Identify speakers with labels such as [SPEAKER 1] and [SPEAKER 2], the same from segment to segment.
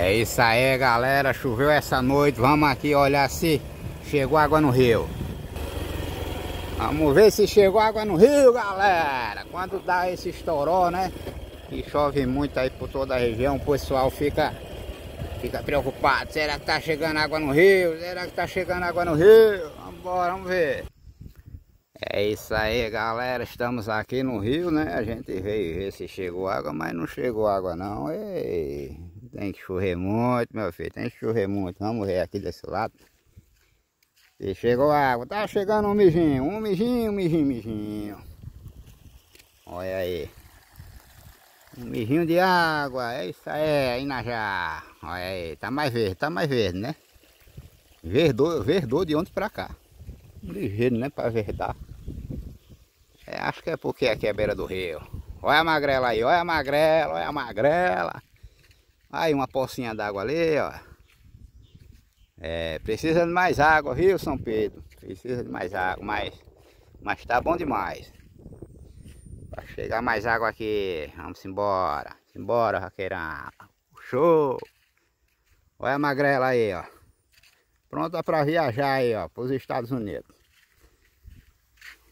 [SPEAKER 1] É isso aí, galera. Choveu essa noite. Vamos aqui olhar se chegou água no rio. Vamos ver se chegou água no rio, galera. Quando dá esse estourou, né? E chove muito aí por toda a região, o pessoal fica fica preocupado. Será que tá chegando água no rio? Será que tá chegando água no rio? Vamos embora, vamos ver. É isso aí, galera. Estamos aqui no rio, né? A gente veio ver se chegou água, mas não chegou água não. Ei, tem que chover muito, meu filho. Tem que chover muito. Vamos ver aqui desse lado. E chegou água. Tá chegando um mijinho. Um mijinho, um mijinho, mijinho. Olha aí. Um mijinho de água. É isso aí, Inajá. Olha aí. Tá mais verde, tá mais verde, né? Verdou, verdou de ontem pra cá. Ligeiro, né? Pra verdar. É, acho que é porque aqui é a beira do rio. Olha a magrela aí, olha a magrela, olha a magrela. Aí uma pocinha d'água ali, ó. É, precisa de mais água, viu, São Pedro? Precisa de mais água, mas, mas tá bom demais. Para chegar mais água aqui, vamos embora. Embora, raqueirão. Show! Olha a magrela aí, ó. Pronta para viajar aí, ó, para os Estados Unidos.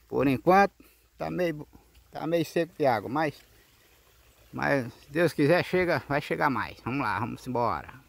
[SPEAKER 1] Por enquanto, tá meio, tá meio seco de água, mas, mas se Deus quiser, chega, vai chegar mais. Vamos lá, vamos embora.